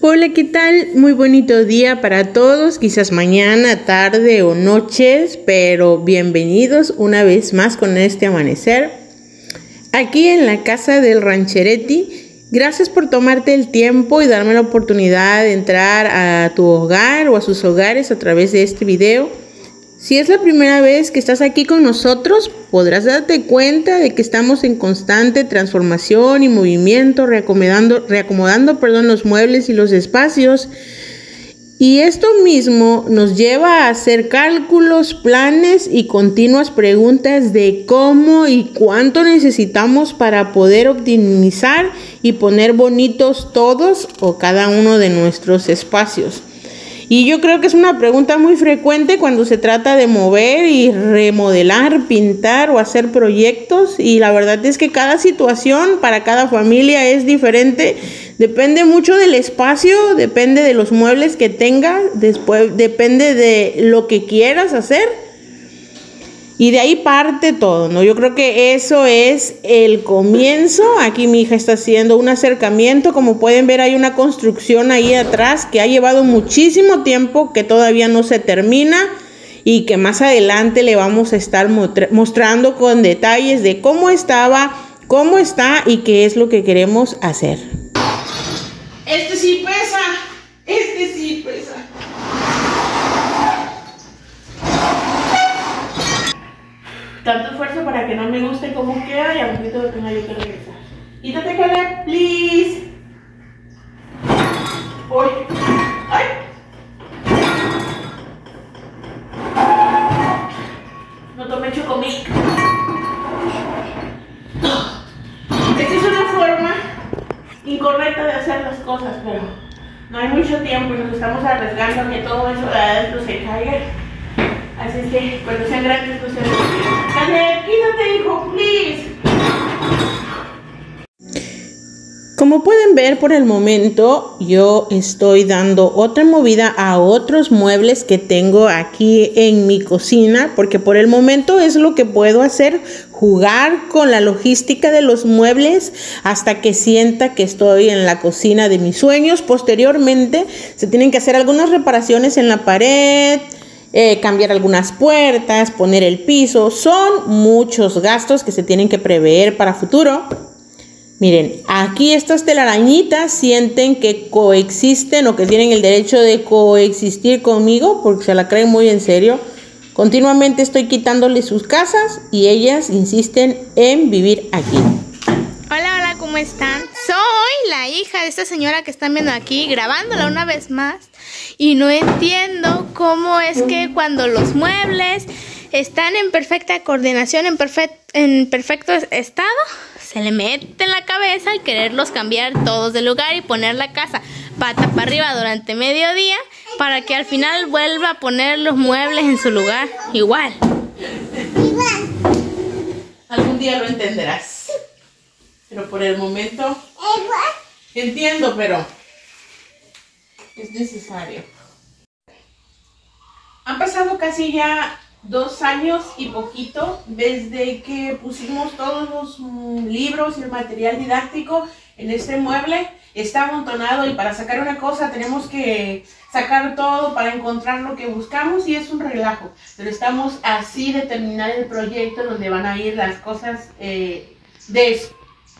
Hola, ¿qué tal? Muy bonito día para todos, quizás mañana, tarde o noches, pero bienvenidos una vez más con este amanecer. Aquí en la casa del rancheretti, gracias por tomarte el tiempo y darme la oportunidad de entrar a tu hogar o a sus hogares a través de este video. Si es la primera vez que estás aquí con nosotros, podrás darte cuenta de que estamos en constante transformación y movimiento, reacomodando, reacomodando perdón, los muebles y los espacios. Y esto mismo nos lleva a hacer cálculos, planes y continuas preguntas de cómo y cuánto necesitamos para poder optimizar y poner bonitos todos o cada uno de nuestros espacios. Y yo creo que es una pregunta muy frecuente cuando se trata de mover y remodelar, pintar o hacer proyectos. Y la verdad es que cada situación para cada familia es diferente. Depende mucho del espacio, depende de los muebles que tengas, después depende de lo que quieras hacer y de ahí parte todo, ¿no? Yo creo que eso es el comienzo. Aquí mi hija está haciendo un acercamiento. Como pueden ver, hay una construcción ahí atrás que ha llevado muchísimo tiempo, que todavía no se termina y que más adelante le vamos a estar mostrando con detalles de cómo estaba, cómo está y qué es lo que queremos hacer. Este sí pesa, este sí pesa. Tanto esfuerzo para que no me guste cómo queda y a poquito que tenga yo que regresar. Quítate, Caleb, please. Uy. ¡Ay! No tomé chocomilk. Esta es una forma incorrecta de hacer las cosas, pero no hay mucho tiempo y nos estamos arriesgando a que todo eso de adentro se caiga. Así es que cuando sean grandes, pues se quítate, hijo, please. Como pueden ver por el momento, yo estoy dando otra movida a otros muebles que tengo aquí en mi cocina, porque por el momento es lo que puedo hacer, jugar con la logística de los muebles hasta que sienta que estoy en la cocina de mis sueños. Posteriormente se tienen que hacer algunas reparaciones en la pared, eh, cambiar algunas puertas, poner el piso. Son muchos gastos que se tienen que prever para futuro. Miren, aquí estas telarañitas sienten que coexisten o que tienen el derecho de coexistir conmigo porque se la creen muy en serio. Continuamente estoy quitándole sus casas y ellas insisten en vivir aquí. Hola, hola, ¿cómo están? Hija de esta señora que están viendo aquí, grabándola una vez más y no entiendo cómo es que cuando los muebles están en perfecta coordinación, en, en perfecto estado, se le mete en la cabeza el quererlos cambiar todos de lugar y poner la casa pata para arriba durante medio día para que al final vuelva a poner los muebles en su lugar igual. Algún día lo entenderás. Pero por el momento... Entiendo, pero es necesario. Han pasado casi ya dos años y poquito desde que pusimos todos los mm, libros y el material didáctico en este mueble. Está amontonado y para sacar una cosa tenemos que sacar todo para encontrar lo que buscamos y es un relajo. Pero estamos así de terminar el proyecto donde van a ir las cosas eh, de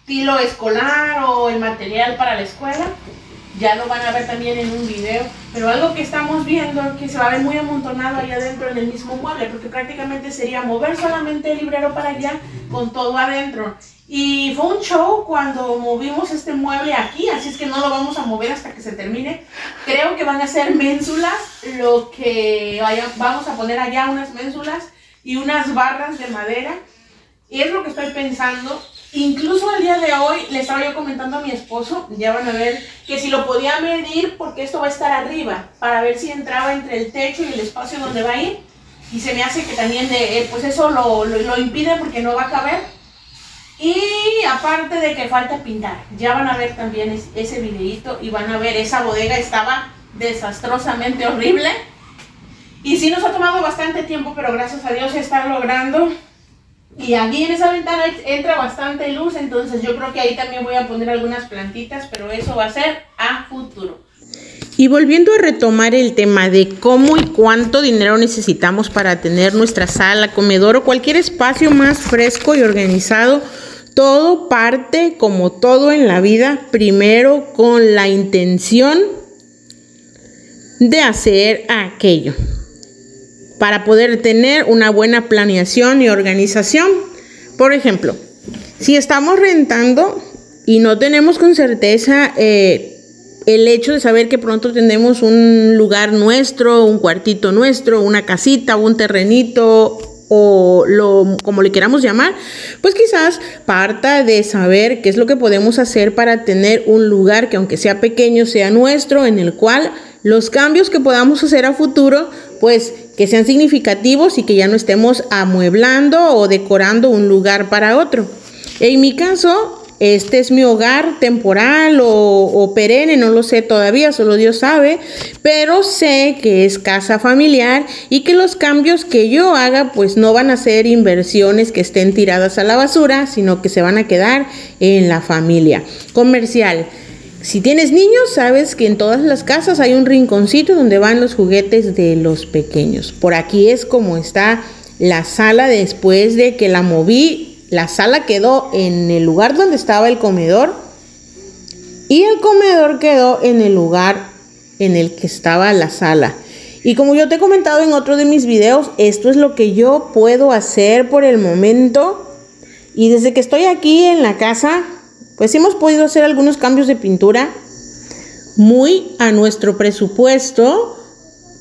estilo escolar o el material para la escuela ya lo van a ver también en un video, pero algo que estamos viendo que se va a ver muy amontonado allá adentro en el mismo mueble, porque prácticamente sería mover solamente el librero para allá con todo adentro. Y fue un show cuando movimos este mueble aquí, así es que no lo vamos a mover hasta que se termine. Creo que van a ser ménsulas, lo que vaya, vamos a poner allá unas ménsulas y unas barras de madera. Y es lo que estoy pensando. Incluso el día de hoy le estaba yo comentando a mi esposo, ya van a ver, que si lo podía medir porque esto va a estar arriba, para ver si entraba entre el techo y el espacio donde va a ir. Y se me hace que también de, eh, pues eso lo, lo, impide porque no va a caber. Y aparte de que falta pintar, ya van a ver también ese videito y van a ver, esa bodega estaba desastrosamente horrible. Y sí nos ha tomado bastante tiempo, pero gracias a Dios se está logrando. Y aquí en esa ventana entra bastante luz, entonces yo creo que ahí también voy a poner algunas plantitas, pero eso va a ser a futuro. Y volviendo a retomar el tema de cómo y cuánto dinero necesitamos para tener nuestra sala, comedor o cualquier espacio más fresco y organizado, todo parte, como todo en la vida, primero con la intención de hacer aquello, para poder tener una buena planeación y organización. Por ejemplo, si estamos rentando y no tenemos con certeza eh, el hecho de saber que pronto tenemos un lugar nuestro, un cuartito nuestro, una casita, un terrenito o lo como le queramos llamar, pues quizás parta de saber qué es lo que podemos hacer para tener un lugar que aunque sea pequeño sea nuestro en el cual los cambios que podamos hacer a futuro pues que sean significativos y que ya no estemos amueblando o decorando un lugar para otro. En mi caso, este es mi hogar temporal o, perenne, no lo sé todavía, solo Dios sabe, pero sé que es casa familiar y que los cambios que yo haga pues no van a ser inversiones que estén tiradas a la basura, sino que se van a quedar en la familia. Comercial. Si tienes niños, sabes que en todas las casas hay un rinconcito donde van los juguetes de los pequeños. Por aquí es como está la sala después de que la moví la sala quedó en el lugar donde estaba el comedor y el comedor quedó en el lugar en el que estaba la sala. Y como yo te he comentado en otro de mis videos, esto es lo que yo puedo hacer por el momento. Y desde que estoy aquí en la casa, pues hemos podido hacer algunos cambios de pintura muy a nuestro presupuesto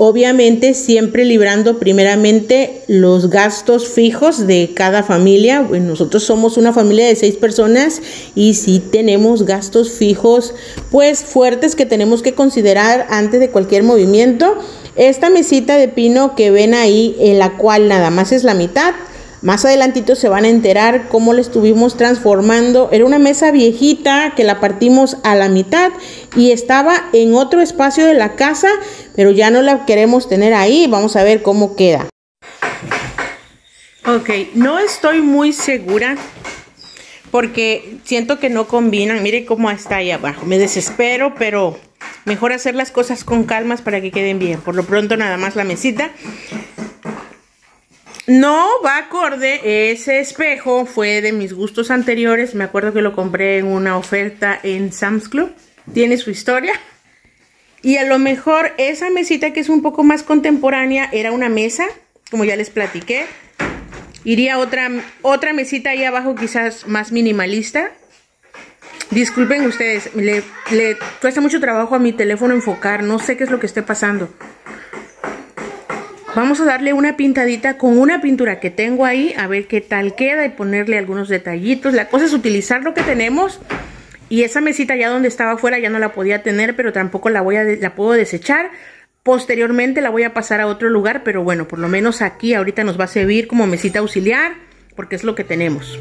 Obviamente siempre librando primeramente los gastos fijos de cada familia. nosotros somos una familia de seis personas y sí tenemos gastos fijos pues fuertes que tenemos que considerar antes de cualquier movimiento. Esta mesita de pino que ven ahí en la cual nada más es la mitad más adelantito se van a enterar cómo la estuvimos transformando. Era una mesa viejita que la partimos a la mitad y estaba en otro espacio de la casa, pero ya no la queremos tener ahí. Vamos a ver cómo queda. Ok, no estoy muy segura porque siento que no combinan. Mire cómo está ahí abajo. Me desespero, pero mejor hacer las cosas con calmas para que queden bien. Por lo pronto nada más la mesita. No va acorde, ese espejo fue de mis gustos anteriores, me acuerdo que lo compré en una oferta en Sam's Club, tiene su historia. Y a lo mejor esa mesita que es un poco más contemporánea era una mesa, como ya les platiqué. Iría otra, otra mesita ahí abajo quizás más minimalista. Disculpen ustedes, le, le cuesta mucho trabajo a mi teléfono enfocar, no sé qué es lo que esté pasando. Vamos a darle una pintadita con una pintura que tengo ahí, a ver qué tal queda y ponerle algunos detallitos. La cosa es utilizar lo que tenemos y esa mesita ya donde estaba afuera ya no la podía tener, pero tampoco la, voy a la puedo desechar. Posteriormente la voy a pasar a otro lugar, pero bueno, por lo menos aquí ahorita nos va a servir como mesita auxiliar porque es lo que tenemos.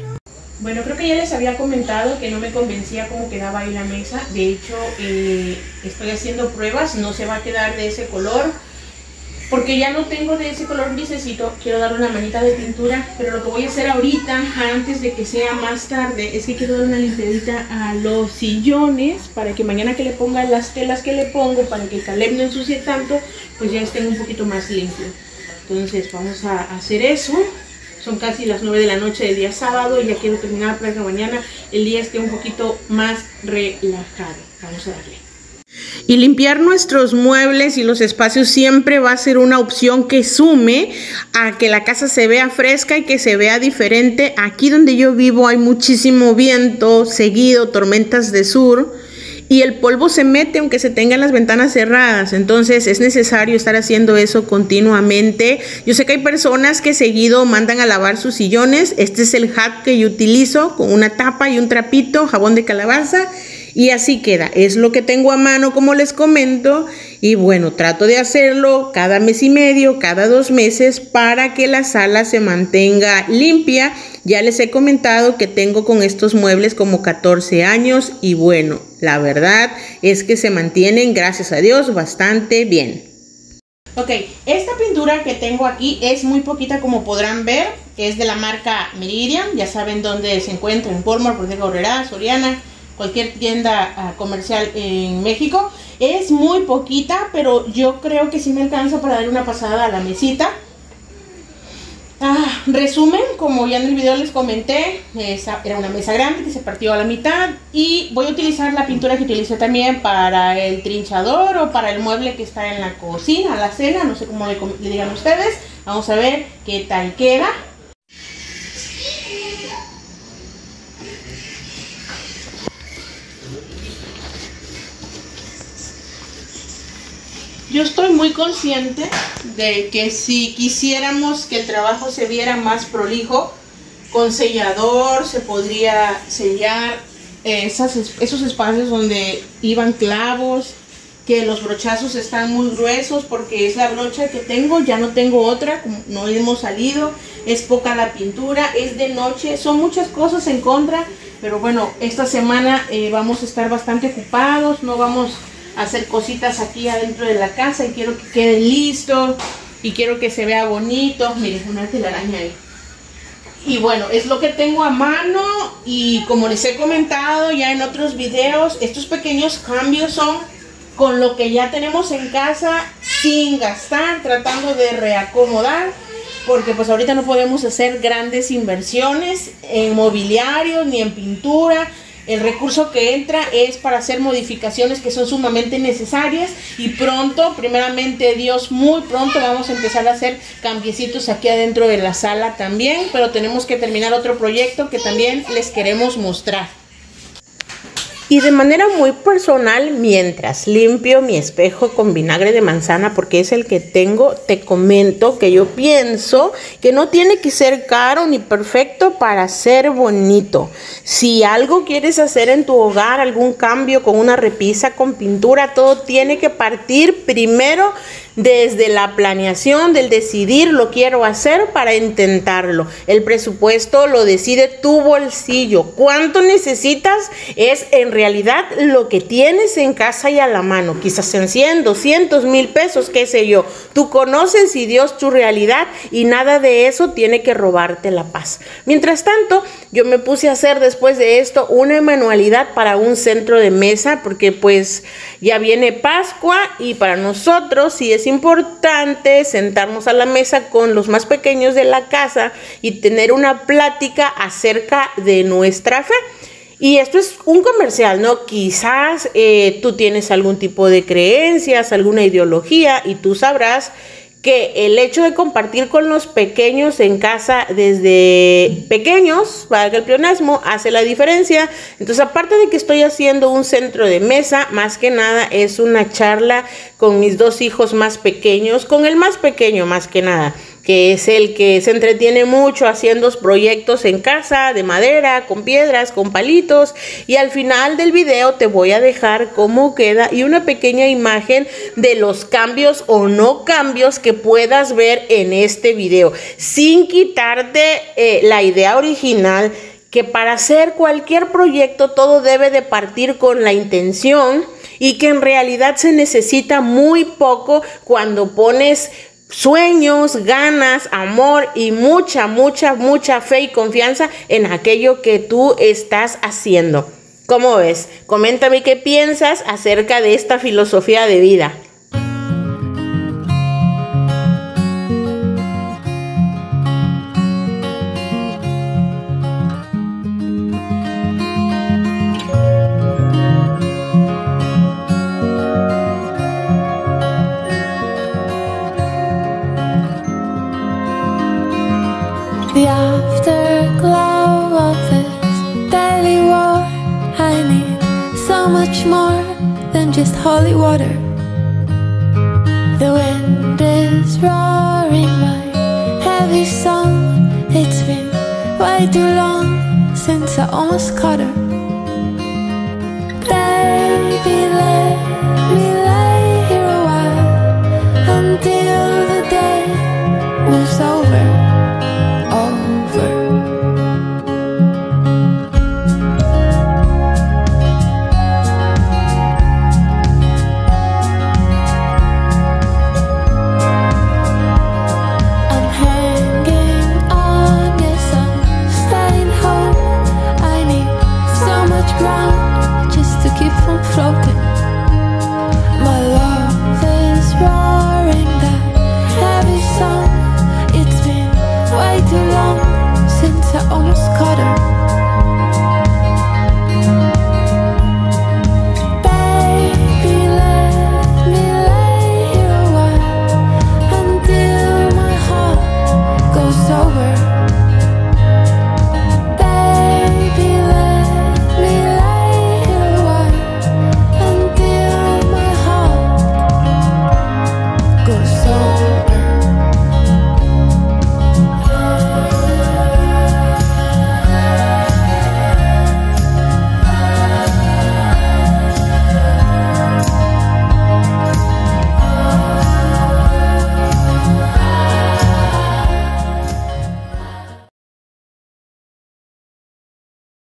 Bueno, creo que ya les había comentado que no me convencía cómo quedaba ahí la mesa. De hecho, eh, estoy haciendo pruebas, no se va a quedar de ese color porque ya no tengo de ese color necesito, quiero darle una manita de pintura, pero lo que voy a hacer ahorita, antes de que sea más tarde, es que quiero dar una limpiadita a los sillones, para que mañana que le ponga las telas que le pongo, para que Caleb no ensucie tanto, pues ya estén un poquito más limpios. Entonces vamos a hacer eso. Son casi las 9 de la noche del día sábado y ya quiero terminar para que mañana el día esté un poquito más relajado. Vamos a darle. Y limpiar nuestros muebles y los espacios siempre va a ser una opción que sume a que la casa se vea fresca y que se vea diferente. Aquí donde yo vivo hay muchísimo viento seguido, tormentas de sur y el polvo se mete aunque se tengan las ventanas cerradas. Entonces es necesario estar haciendo eso continuamente. Yo sé que hay personas que seguido mandan a lavar sus sillones. Este es el hack que yo utilizo con una tapa y un trapito, jabón de calabaza y así queda. Es lo que tengo a mano, como les comento. Y bueno, trato de hacerlo cada mes y medio, cada dos meses, para que la sala se mantenga limpia. Ya les he comentado que tengo con estos muebles como 14 años y bueno, la verdad es que se mantienen, gracias a Dios, bastante bien. Ok, esta pintura que tengo aquí es muy poquita como podrán ver, es de la marca Meridian, ya saben dónde se encuentra, en Walmart, por Gorrera, Soriana, cualquier tienda ah, comercial en México. Es muy poquita, pero yo creo que sí me alcanza para dar una pasada a la mesita. Ah, resumen, como ya en el video les comenté, esa era una mesa grande que se partió a la mitad y voy a utilizar la pintura que utilicé también para el trinchador o para el mueble que está en la cocina, la cena, no sé cómo le, le digan ustedes. Vamos a ver qué tal queda. Yo estoy muy consciente de que si quisiéramos que el trabajo se viera más prolijo, con sellador se podría sellar esas, esos espacios donde iban clavos, que los brochazos están muy gruesos porque es la brocha que tengo, ya no tengo otra, no hemos salido, es poca la pintura, es de noche, son muchas cosas en contra, pero bueno, esta semana eh, vamos a estar bastante ocupados, no vamos hacer cositas aquí adentro de la casa y quiero que quede listo y quiero que se vea bonito. Miren, una telaraña ahí. Y bueno, es lo que tengo a mano y como les he comentado ya en otros videos, estos pequeños cambios son con lo que ya tenemos en casa sin gastar, tratando de reacomodar, porque pues ahorita no podemos hacer grandes inversiones en mobiliario ni en pintura, el recurso que entra es para hacer modificaciones que son sumamente necesarias y pronto, primeramente Dios, muy pronto vamos a empezar a hacer cambiecitos aquí adentro de la sala también, pero tenemos que terminar otro proyecto que también les queremos mostrar. Y de manera muy personal, mientras limpio mi espejo con vinagre de manzana, porque es el que tengo, te comento que yo pienso que no tiene que ser caro ni perfecto para ser bonito. Si algo quieres hacer en tu hogar, algún cambio con una repisa, con pintura, todo tiene que partir primero desde la planeación, del decidir lo quiero hacer para intentarlo. El presupuesto lo decide tu bolsillo. ¿Cuánto necesitas? Es en realidad lo que tienes en casa y a la mano. Quizás en 100, 200 mil pesos, qué sé yo. Tú conoces y Dios tu realidad y nada de eso tiene que robarte la paz. Mientras tanto, yo me puse a hacer después de esto una manualidad para un centro de mesa porque pues ya viene Pascua y para nosotros si es importante sentarnos a la mesa con los más pequeños de la casa y tener una plática acerca de nuestra fe. Y esto es un comercial, ¿no? Quizás eh, tú tienes algún tipo de creencias, alguna ideología y tú sabrás que el hecho de compartir con los pequeños en casa desde pequeños, para que el pleonasmo, hace la diferencia. Entonces, aparte de que estoy haciendo un centro de mesa, más que nada es una charla con mis dos hijos más pequeños, con el más pequeño más que nada que es el que se entretiene mucho haciendo proyectos en casa de madera, con piedras, con palitos. Y al final del video te voy a dejar cómo queda y una pequeña imagen de los cambios o no cambios que puedas ver en este video. Sin quitarte eh, la idea original que para hacer cualquier proyecto todo debe de partir con la intención y que en realidad se necesita muy poco cuando pones sueños, ganas, amor y mucha, mucha, mucha fe y confianza en aquello que tú estás haciendo. ¿Cómo ves? Coméntame qué piensas acerca de esta filosofía de vida.